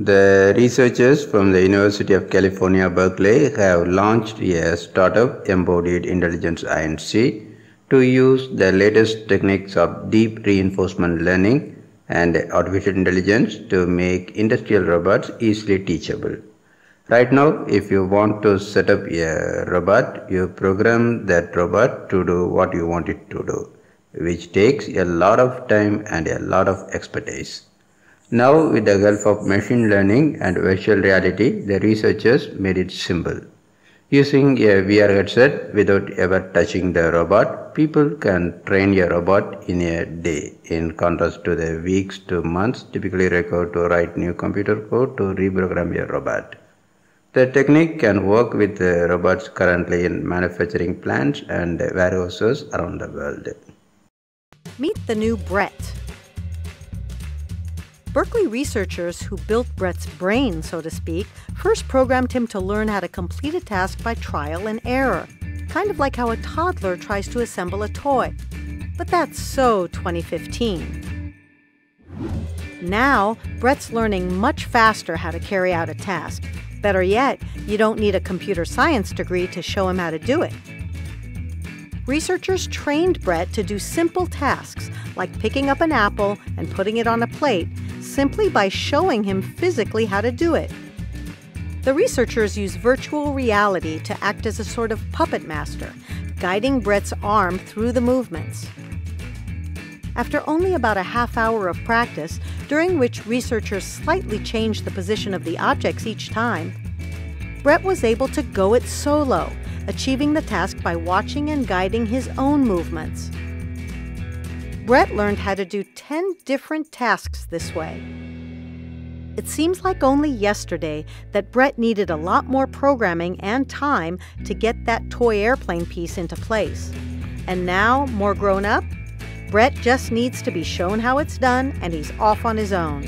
The researchers from the University of California, Berkeley have launched a startup embodied intelligence INC to use the latest techniques of deep reinforcement learning and artificial intelligence to make industrial robots easily teachable. Right now, if you want to set up a robot, you program that robot to do what you want it to do, which takes a lot of time and a lot of expertise. Now, with the help of machine learning and virtual reality, the researchers made it simple. Using a VR headset without ever touching the robot, people can train a robot in a day, in contrast to the weeks to months typically required to write new computer code to reprogram a robot. The technique can work with robots currently in manufacturing plants and warehouses around the world. Meet the new Brett. Berkeley researchers who built Brett's brain, so to speak, first programmed him to learn how to complete a task by trial and error, kind of like how a toddler tries to assemble a toy. But that's so 2015. Now, Brett's learning much faster how to carry out a task. Better yet, you don't need a computer science degree to show him how to do it. Researchers trained Brett to do simple tasks like picking up an apple and putting it on a plate simply by showing him physically how to do it. The researchers use virtual reality to act as a sort of puppet master, guiding Brett's arm through the movements. After only about a half hour of practice, during which researchers slightly changed the position of the objects each time, Brett was able to go it solo, achieving the task by watching and guiding his own movements. Brett learned how to do 10 different tasks this way. It seems like only yesterday that Brett needed a lot more programming and time to get that toy airplane piece into place. And now, more grown up, Brett just needs to be shown how it's done and he's off on his own.